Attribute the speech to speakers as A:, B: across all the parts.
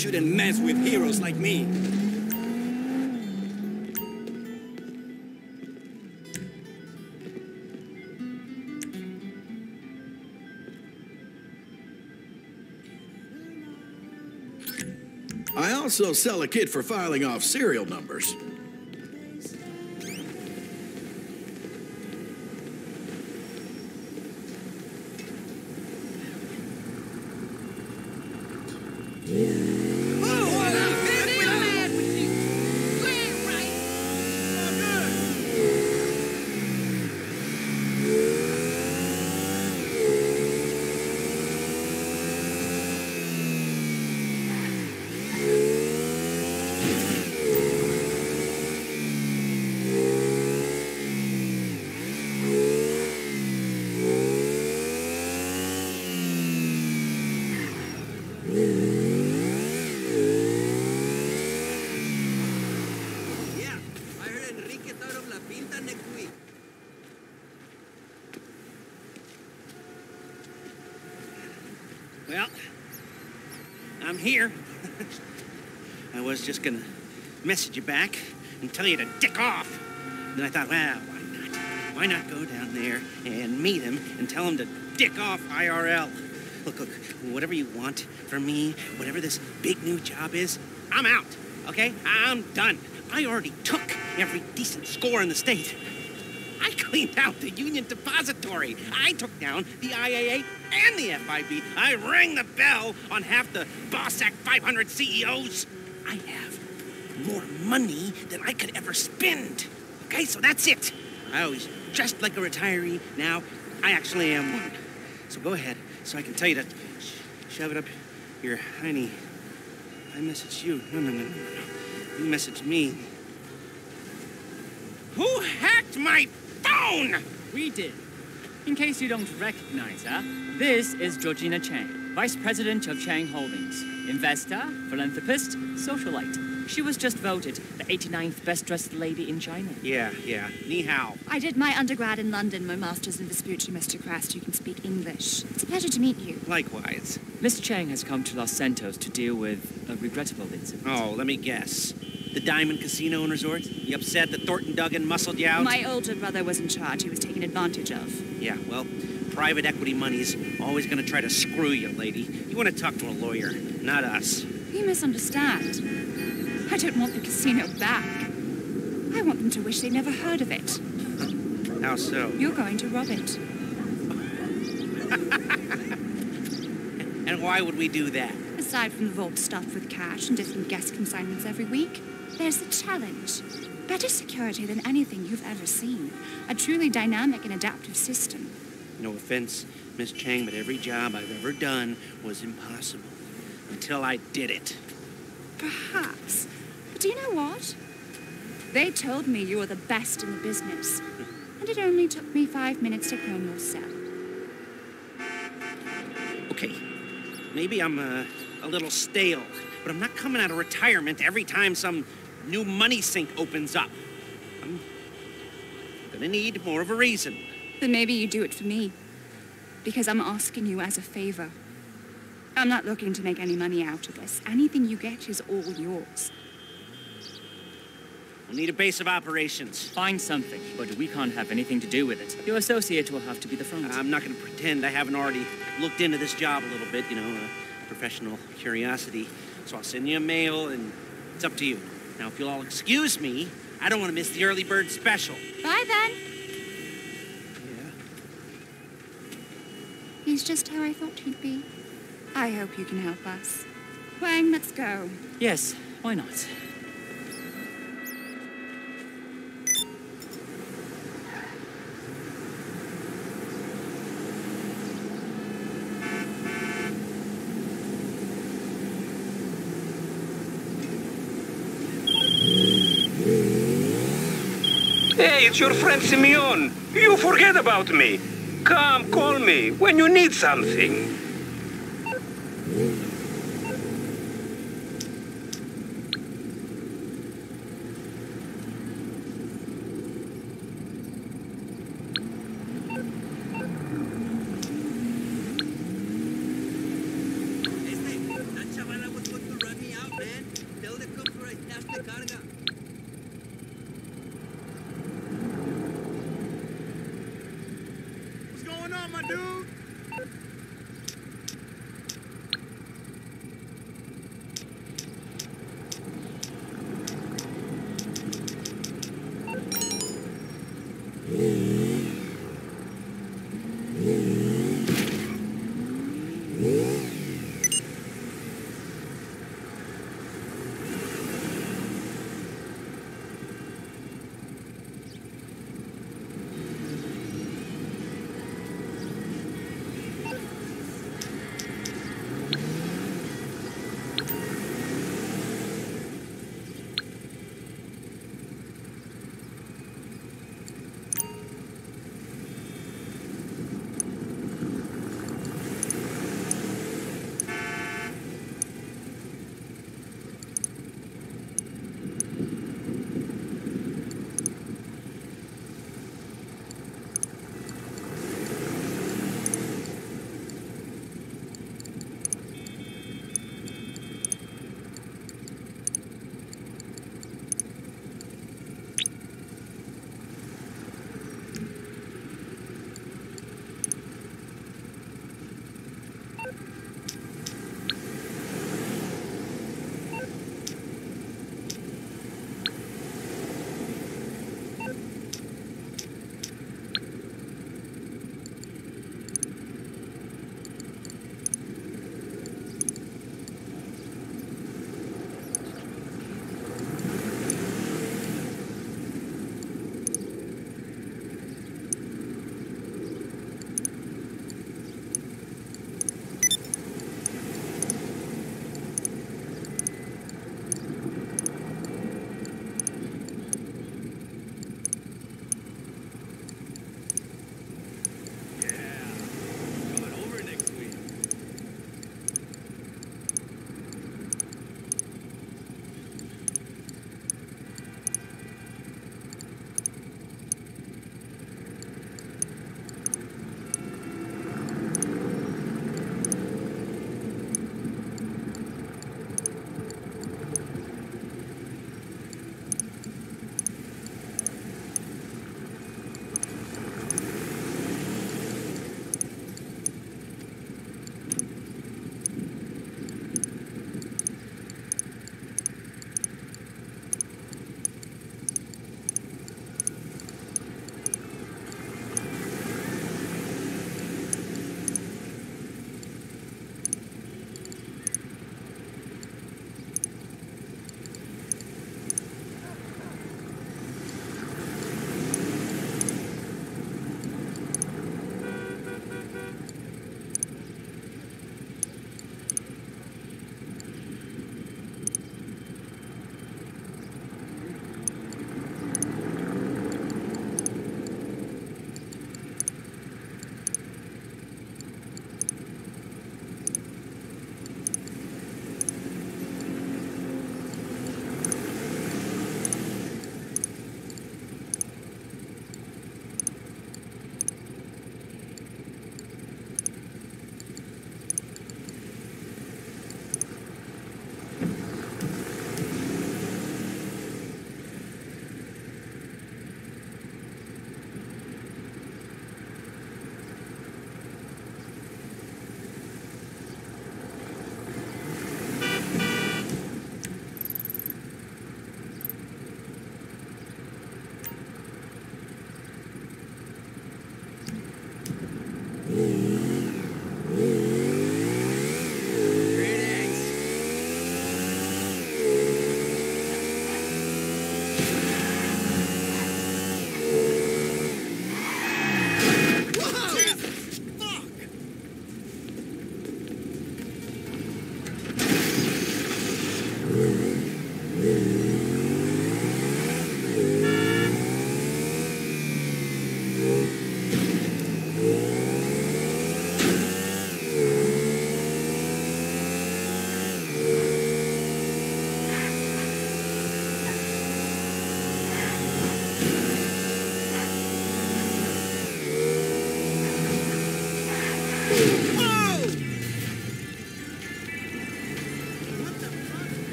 A: shouldn't mess with heroes like me.
B: I also sell a kit for filing off serial numbers.
C: Yeah, I heard Enrique thought of La Pinta next week.
D: Well, I'm here. I was just gonna message you back and tell you to dick off. Then I thought, well, why not? Why not go down there and meet him and tell him to dick off IRL? Look, look, whatever you want from me, whatever this big new job is, I'm out, okay? I'm done. I already took every decent score in the state. I cleaned out the Union Depository. I took down the IAA and the FIB. I rang the bell on half the BAWSAQ 500 CEOs. I have more money than I could ever spend. Okay, so that's it. I always dressed like a retiree. Now I actually am one. So go ahead, so I can tell you to sh- shove it up your hiney. I messaged you. No, no, no, no, no. You messaged me. Who hacked my phone?
E: We did. In case you don't recognize her, this is Georgina Chang, Vice President of Chang Holdings. Investor, philanthropist, socialite. She was just voted the 89th best dressed lady in China.
D: Yeah, yeah. Ni hao.
F: I did my undergrad in London, my master's in Vespucci, Mr. Crest. You can speak English. It's a pleasure to meet you.
D: Likewise.
E: Miss Chang has come to Los Santos to deal with a regrettable incident.
D: Oh, let me guess. The Diamond Casino and Resort? You upset that Thornton Duggan muscled you out?
F: My older brother was in charge. He was taken advantage of.
D: Yeah, well, private equity money's always gonna try to screw you, lady. You wanna talk to a lawyer, not us.
F: You misunderstand. I don't want the casino back. I want them to wish they never heard of it.
D: How so?
F: You're going to rob it.
D: And why would we do that?
F: Aside from the vault stuffed with cash and different guest consignments every week, there's the challenge. Better security than anything you've ever seen. A truly dynamic and adaptive system.
D: No offense, Miss Chang, but every job I've ever done was impossible. Until I did it.
F: Perhaps. But do you know what? They told me you were the best in the business. And it only took me five minutes to clone your cell.
D: Okay, maybe I'm uh, a little stale, but I'm not coming out of retirement every time some new money sink opens up. I'm gonna need more of a reason.
F: Then maybe you do it for me. Because I'm asking you as a favor. I'm not looking to make any money out of this. Anything you get is all yours.
D: We'll need a base of operations.
E: Find something, but we can't have anything to do with it. Your associate will have to be the front.
D: I'm not gonna pretend I haven't already looked into this job a little bit, you know, uh, professional curiosity. So I'll send you a mail, and it's up to you. Now, if you'll all excuse me, I don't want to miss the early bird special.
F: Bye then.
D: Yeah.
F: He's just how I thought he'd be. I hope you can help us. Wang, let's go.
E: Yes, why not?
G: Hey, it's your friend Simeon. You forget about me. Come, call me when you need something.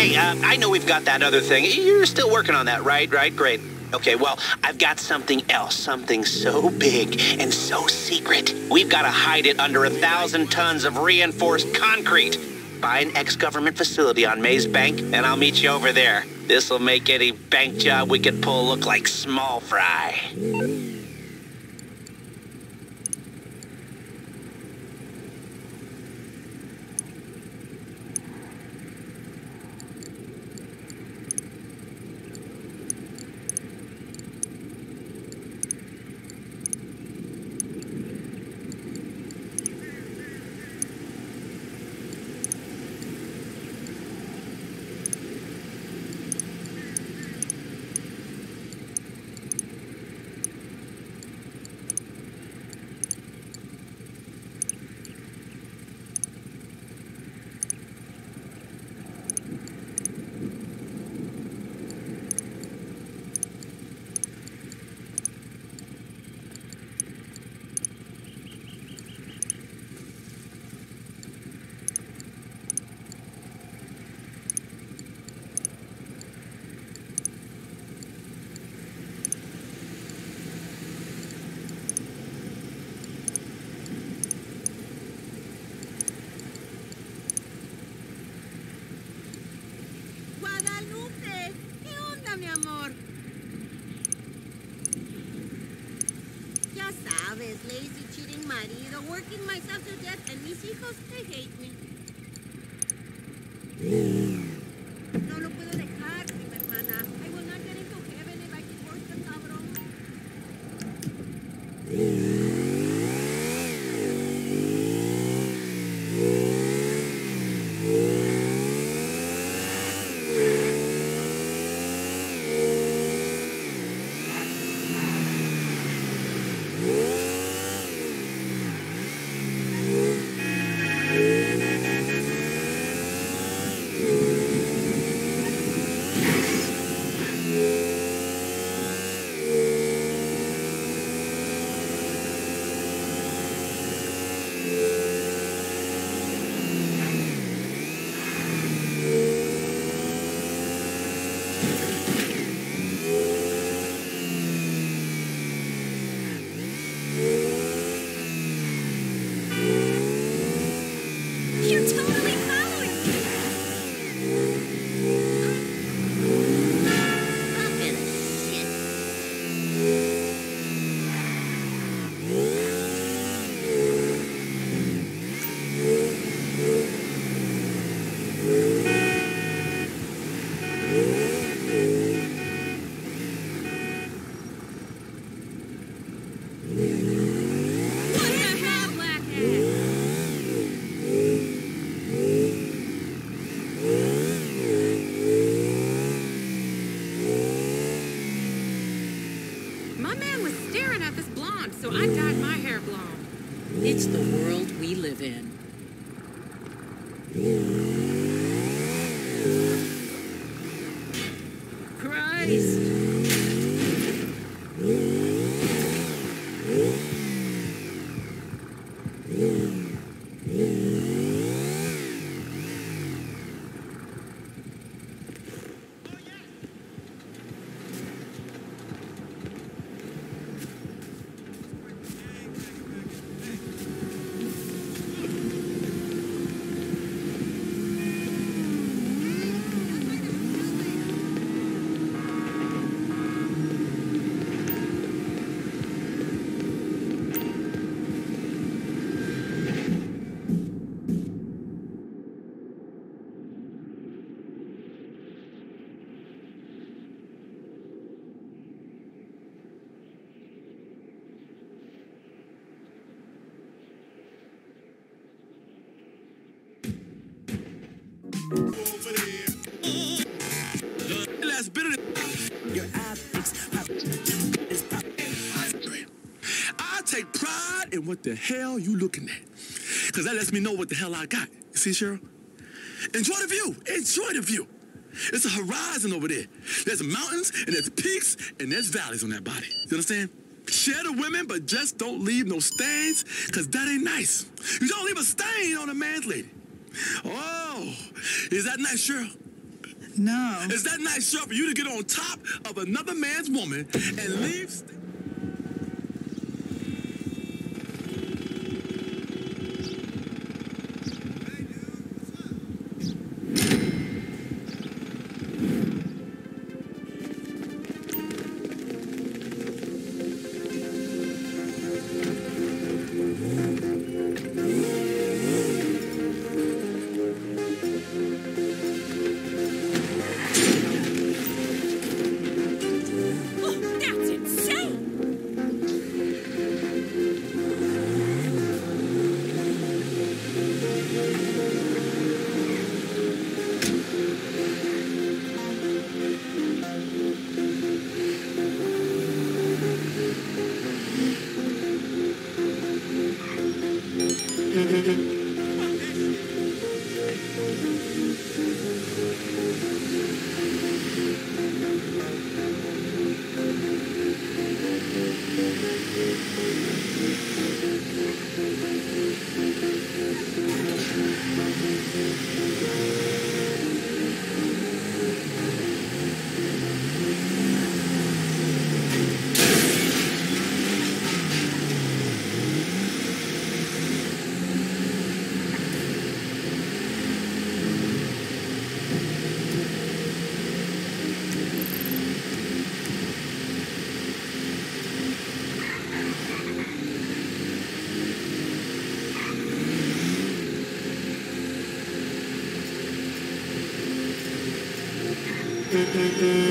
H: Hey, uh, I know we've got that other thing. You're still working on that, right? Right? Great. Okay, well, I've got something else, something so big and so secret. We've got to hide it under a thousand tons of reinforced concrete. Buy an ex-government facility on Maze Bank, and I'll meet you over there. This'll make any bank job we could pull look like small fry.
I: Working myself to death, and mis hijos, they hate what the hell
B: you looking at. Because that lets me know what the hell I got. You see, Cheryl? Enjoy the view. Enjoy the view. It's a horizon over there. There's mountains and there's peaks and there's valleys on that body. You understand? Share the women, but just don't leave no stains, because that ain't nice. You don't leave a stain on a man's lady. Oh, is that nice, Cheryl?
J: No.
B: Is that nice, Cheryl, for you to get on top of another man's woman and leave?
K: Mm-hmm.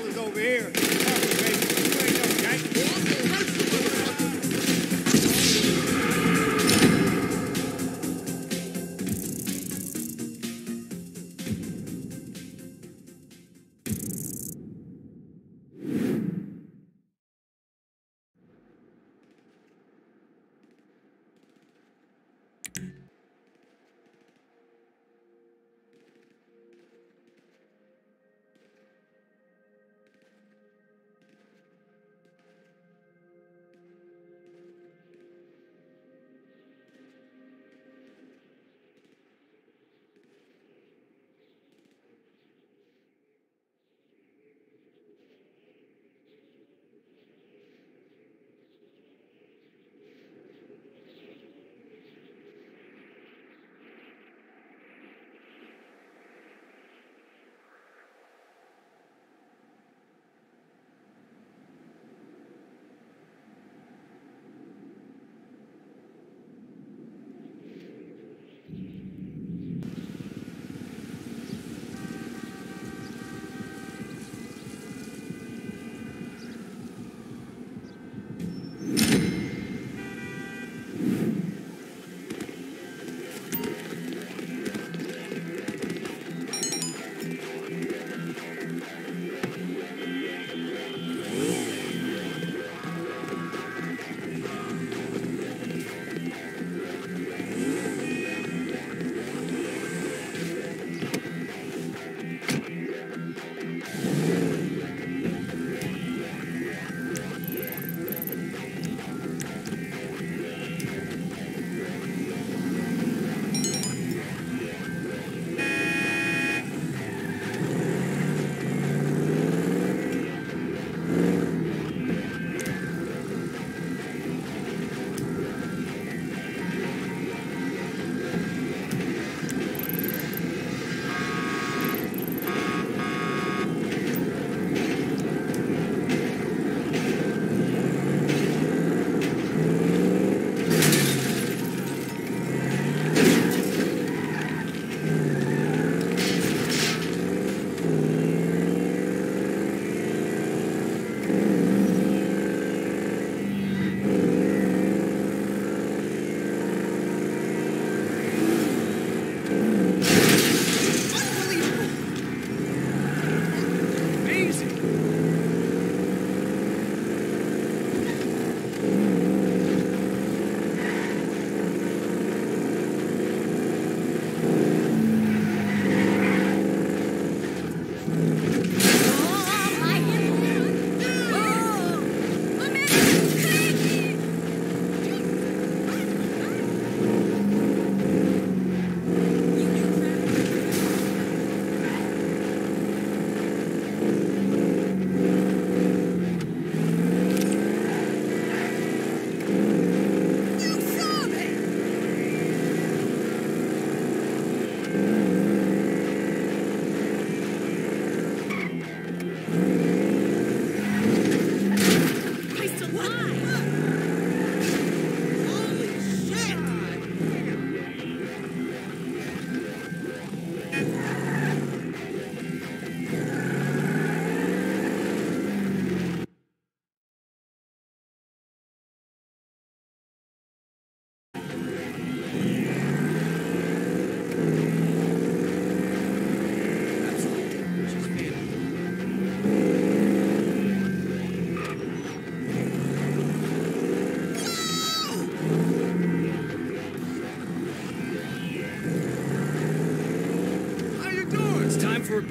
K: brothers over
J: here.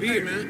J: A man.